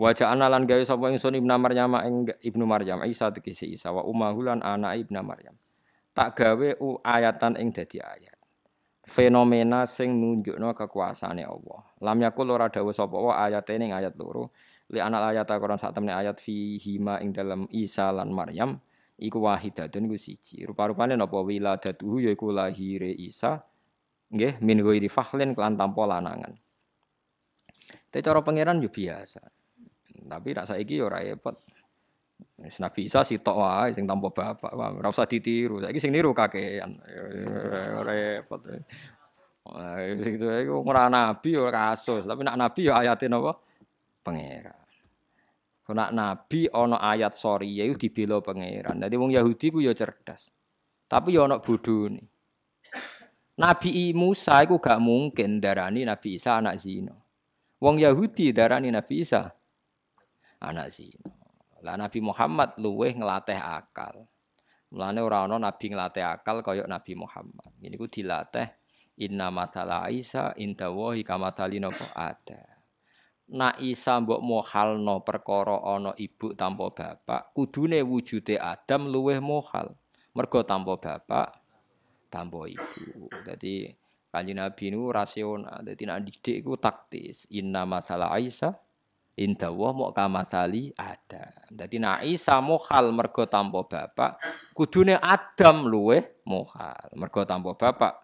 Wajah analan gawe sapa ingsun Ibnu Maryam Ibnu Maryam Isa tegese Isa wa ummahu lan anak Ibnu Maryam. Tak gawe ayatan ing dadi ayat. Fenomena sing nunjukno kekuasaane Allah. Lam yakul ora dawuh sapa wa ayate ning ayat loro. Li anal ayat Quran sak temne ayat fi hima ing dalam Isa lan Maryam iku wahidatun iku siji. Rupa-rupane napa wiladatuhu yaiku lahire Isa nggih min ghairi fahlin kelan tanpa lanangan. Tapi cara pangeran yo biasa. Tapi rak saiki yo ora repot. Wis Nabi Isa sitok wae sing tanpa bapak, ora usah ditiru. Saiki sing niru kakean. Repot. Wah, itu iku ora nabi ora kasus, tapi nak nabi yo ayate napa? Pangeran. Kena nabi ana ayat sorry ya dibela pangeran. Dadi wong Yahudi ku yo cerdas. Tapi yo ana bodhone. Nabi Musa iku gak mungkin darani Nabi Isa anak zina. Wong Yahudi darani Nabi Isa anak zina. Lah Nabi Muhammad luweh nglatih akal. Mulane ora ana nabi nglatih akal kaya Nabi Muhammad. Ini ku dilatih inna matala Isa inda wahi kamathali napa ada. Nak Isa mbok mohalno perkara ana ibu tanpa bapak, kudune wujude Adam luweh mohal. Mergo tanpa bapak, tanpa ibu. Jadi Kanjeng Nabi niku rasional. Dadi nek didik iku taktis. Inna masalah Isa inda wa mau kamasali ada. Dadi nek Isa mohal mergo tanpa bapak, kudune Adam luweh mohal. Mergo tanpa bapak,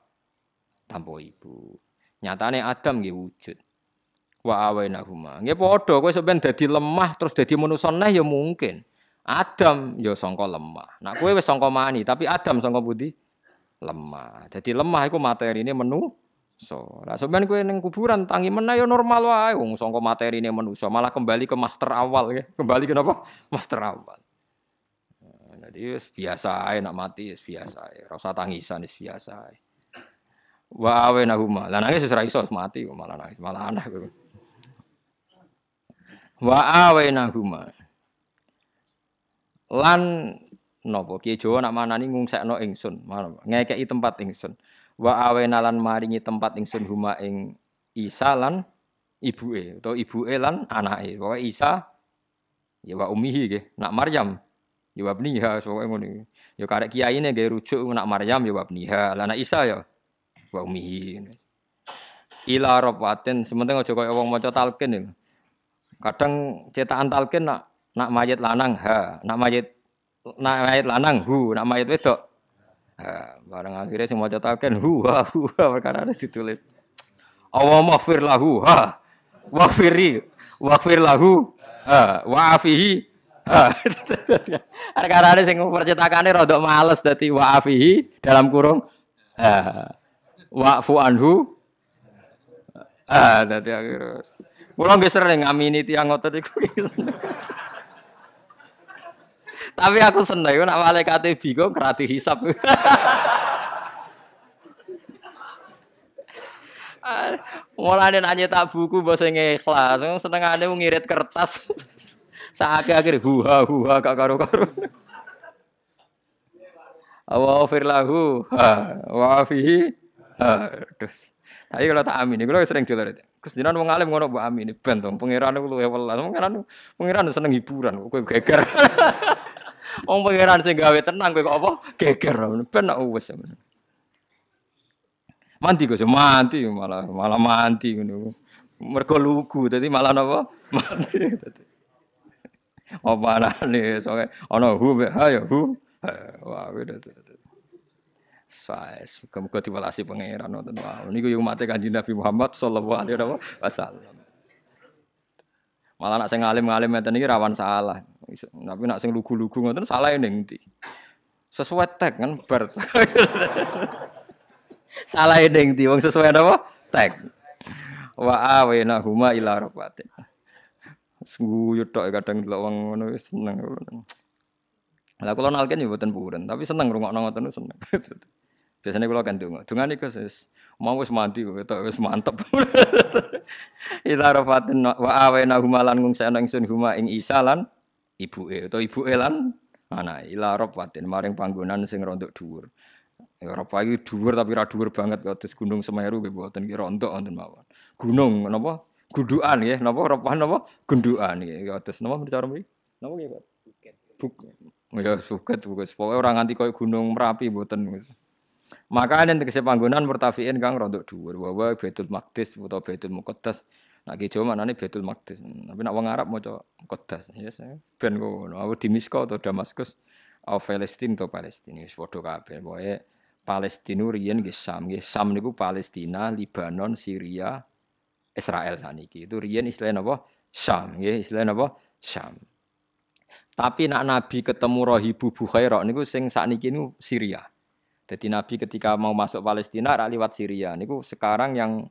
tanpa ibu. Nyatane Adam nggih wujud. Wa awaina huma. Nggih padha kowe sampeyan dadi lemah terus dadi manusa neh ya mungkin. Adam ya sangka lemah. Nak kowe wis sangka mani, tapi Adam sangka budi lemah. Jadi lemah iku materine menu so. Lah sampeyan kowe ning kuburan tangi meneh ya normal wae wong sangka materine manusa, malah kembali ke master awal ya. Kembali ke napa? Master awal. Nah, jadi biasa ae nak mati wis biasa ae. Tangisan wis biasa ae. Wa awe nahuma. Lah nangis wis iso mati malah nangis, malah aneh kowe. Wa awe nahuma. Lan napa Ki Jawa nak manani ngungsekno ingsun, ngekeki tempat ingsun. Wa awena lan maringi tempat ingsun huma ing Isa lan ibuke utawa ibuke lan anake. Pokoke Isa ya wa ummihi nggih, nak Maryam ya wa ibniha pokoke ngono. Ya karek kiyaine nggih rujuk nak Maryam ya wa ibniha. Lah nak Isa ya wa ummihi. Ila rabatin, sementing aja kaya wong maca talqin. Kadang cetakan talqin nak nak mayit lanang ha, nak mayit nak mayit lanang hu, nak mayit wedok. Ha, bareng akhirnya sing maca talqin hu ha hu ha perkara ada ditulis. Allah maghfir lahu ha. Waghfiri waghfir lahu ha wa afihi ha. Perkara ada sing percetakane rodok males dadi wa afihi dalam kurung ha. Wa'fu anhu Ah, dadi akhirnya. Kula nggih sering ngamini tiyang ngoten iku. Tapi aku seneng nak malaikat bingung kerati hisap. Mulane nak nyetak buku basa ikhlas, senengane ngirit kertas. Saake akhir huha huha gak karo-karo. Wa firlahu wa fihi. Aduh. Tapi kalau tak amin, kalau sering jalan itu. Kesedihan wong alim ngono mbok amin ben to. Pangeran iku luwe welas. Pangeran pangeran seneng hiburan, kowe geger. Wong pangeran sing gawe tenang kowe kok apa? Geger. Ben nak wis. Manti kok manti malah malah manti ngono. Mergo lugu dadi malah napa? Manti dadi. Apa anane soalnya ana hu ha ya hu. Wah, wis Faiz, muga diwelasi pangeran wonten wau. Niku yo Kanjeng Nabi Muhammad sallallahu alaihi wasallam. Malah nak sing ngalim-ngalim ngeten iki rawan salah. Tapi nak sing lugu-lugu ngoten salah ning ndi? Sesuai tag kan bar. salah ning ndi wong sesuai apa? Tag. Wa awena huma ila rabbatin. Sungguh tok kadang delok wong ngono wis seneng. Lah kula nalken yo mboten purun, tapi seneng rungokno ngoten seneng. Biasanya kalau kan dungo, dungo nih khusus mau wis mati, itu wis mantep. Ila rafatin wa awena humalan ngung saya ingsun huma ing isalan ibu e atau ibu elan mana ila rafatin maring panggonan sing rontok dhuwur. Ya Rafa iki dhuwur tapi ra dhuwur banget terus Gunung Semeru nggih mboten iki rontok wonten mawon. Gunung napa? Gundukan nggih, napa repahan napa? Gundukan nggih. Kados napa cara mriki? Napa nggih, Pak? Buk. Ya suket bukan. Pokoke ora nganti koyo gunung Merapi mboten. Maka nek tegese panggonan murtafiin kang rondok dhuwur, bahwa Baitul Maqdis utawa Baitul Muqaddas. Nak ki Jawa manane Baitul Maqdis. Tapi nak wong Arab maca Muqaddas. Ya yes, ben ngono. Aku di Misko atau Damaskus atau Palestina atau Palestina wis padha kabeh. Pokoke Palestina riyen nggih Sam, nggih Sam niku Palestina, Libanon, Syria, Israel saniki. Itu riyen istilahnya apa? Syam, nggih istilahnya apa? Syam. Tapi nak Nabi ketemu Rohibu Bukhairah niku sing sakniki niku Syria. Jadi Nabi ketika mau masuk Palestina rak liwat Syria niku sekarang yang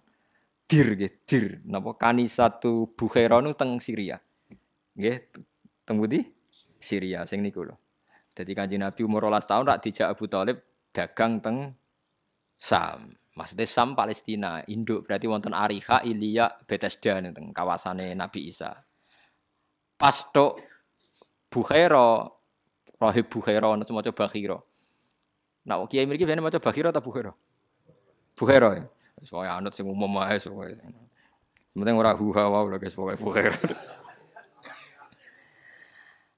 dir nggih, dir napa kanisatu Bukhairah niku teng Syria. Nggih, teng pundi? Syria sing niku lho. Jadi kanjeng Nabi umur 12 tahun rak dijak Abu Thalib dagang teng Sam. Maksudnya Sam Palestina, induk berarti wonten Ariha, Ilya, Bethesda teng kawasane Nabi Isa. Pas tok Bukhaira, Rahib Bukhaira ana maca Bakhira. Nah, kiai mriki biyen maca Bakhira ta Bukhaira? Bukhaira ya. Wae anut sing umum wae pokoke. Penting ora huha wae lho guys pokoke.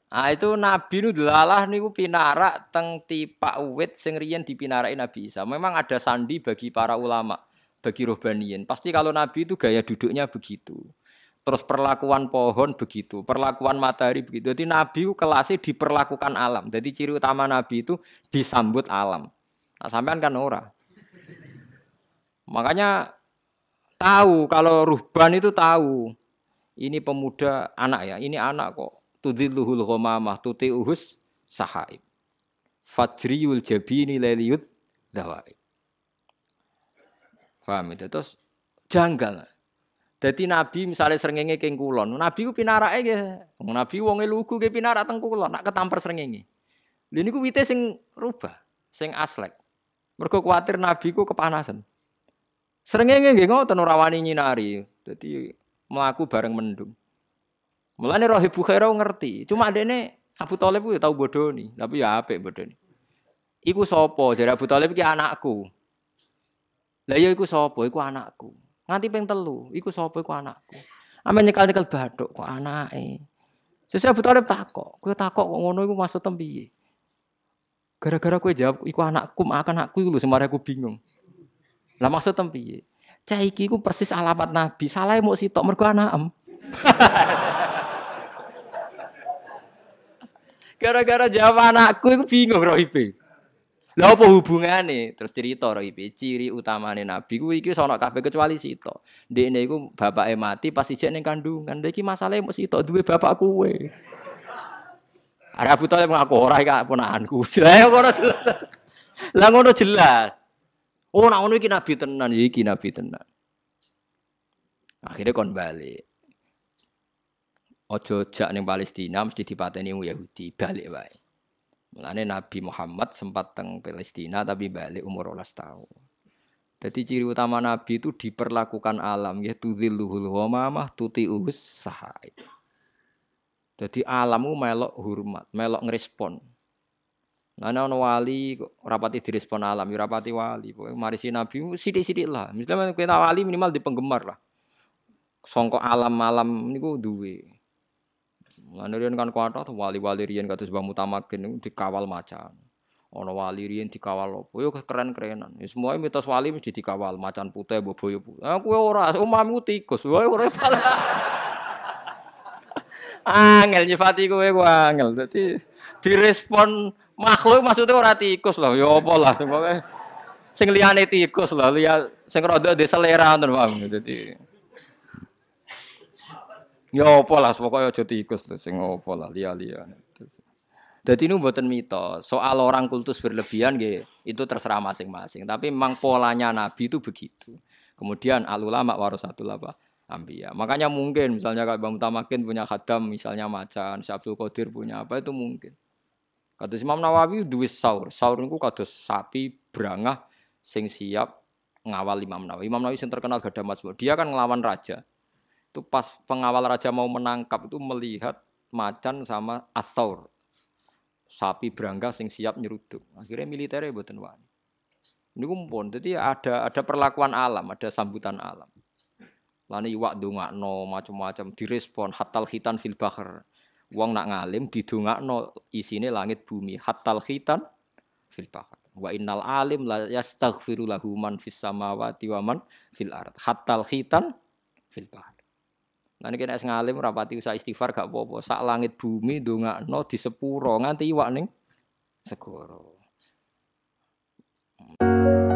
Ah itu Nabi nu delalah niku pinarak teng tipak uwit sing riyen dipinaraki Nabi Isa. Memang ada sandi bagi para ulama, bagi rohbaniyin. Pasti kalau Nabi itu gaya duduknya begitu. Terus perlakuan pohon begitu, perlakuan matahari begitu. Jadi Nabi itu kelasnya diperlakukan alam. Jadi ciri utama Nabi itu disambut alam. Nah, sampean kan ora. Makanya tahu kalau ruhban itu tahu. Ini pemuda anak ya, ini anak kok tudilluhul ghamamah uhus sahaib. Fajriyul jabini leliyut dawaib. Paham itu? Terus janggal. Jadi Nabi misalnya serengenge keng kulon, Nabi ku pinarake nggih. Nabi wonge lugu ke pinarak teng kulon, nak ketampar serengenge. Lha niku wite sing rubah, sing aslek. Mergo kuwatir Nabi ku kepanasan. Serengenge nggih ngoten ora wani nyinari. Dadi mlaku bareng mendung. Mulane Rohib Bukhairah ngerti. Cuma adene Abu Thalib ku ya tau bodoni, tapi ya apik bodoni. Iku sapa? Jare Abu Thalib iki anakku. Lah ya iku sapa? Iku anakku. Nganti ping telu, iku sapa iku anakku. Ame nyekal-nyekal bathuk kok anake. Sesuk Abu Thalib takok, kowe takok kok ngono iku maksud piye? Gara-gara kowe jawab iku anakku, makan anakku iku lho semare aku bingung. Lah maksud piye? Cah iki iku persis alamat Nabi. Salah mau sitok mergo anakem. Gara-gara jawab anakku itu bingung rohibe. Lah apa hubungane? Terus cerita rohibe, ciri utamane nabi ku iki sono kabeh kecuali sito. Ndekne iku bapake mati pas ijek ning kandungan. Lha iki masalahe mesti sito duwe bapak kuwe. Ada Abu Thalib ngaku ora iki ponakanku. Lah ngono jelas. Lah ngono jelas. Oh, nak ngono iki nabi tenan, iki nabi tenan. Akhirnya kon balik. Ojo jak ning Palestina mesti dipateni wong Yahudi, balik wae. Mulane Nabi Muhammad sempat teng Palestina tapi balik umur 12 tahun. Jadi ciri utama Nabi itu diperlakukan alam ya tudzilluhul ghamamah us sahai. Jadi alammu melok hormat, melok ngerespon. Nah, ana wali rapati direspon alam, rapati wali. Mari si Nabi sithik-sithik lah. Misalnya kita wali minimal di penggemar lah. Songkok alam-alam niku duwe. Riyen kan kuwata wali-wali riyen kados Mbah Mutamakin dikawal macan. Ana wali riyen dikawal opo? Yo keren-kerenan. Ya semua mitos wali mesti dikawal macan putih mbok boyo. Ah kowe ora, umammu tikus. Wae ora Angel nyifati kowe ku angel. Dadi direspon makhluk maksudnya ora tikus lho. Ya apa lah pokoke sing liyane tikus lho, liya sing rada selera ngoten paham. Dadi Ya apa lah, pokoknya aja tikus lho, sing apa lah, liya-liya. Jadi ini buatan mitos. Soal orang kultus berlebihan, ya, itu terserah masing-masing. Tapi memang polanya Nabi itu begitu. Kemudian alulama warasatul apa? Ambiya. Makanya mungkin misalnya kalau Bang Mutamakin punya khadam, misalnya macan, Syabdul Qadir punya apa itu mungkin. Kata Imam Nawawi duwis saur. Saur itu kados sapi berangah sing siap ngawal Imam Nawawi. Imam Nawawi yang terkenal gada mazmur. Dia kan ngelawan raja itu pas pengawal raja mau menangkap itu melihat macan sama athaur sapi berangga sing siap nyeruduk akhirnya militernya buatan wani ini kumpul jadi ada ada perlakuan alam ada sambutan alam Lani iwak ndongakno macam-macam direspon hatal khitan fil bahr. wong nak ngalim didongakno isine langit bumi. Hatal khitan fil bahar wa innal alim la yastaghfiru lahu man fis samawati wa man fil ard. Hatal khitan fil bahar Nah, ini kena es ngalim, rapati usah istighfar, gak apa-apa. Sak langit bumi, dongakno di sepuro, nganti iwak, ning, segoro. Hmm.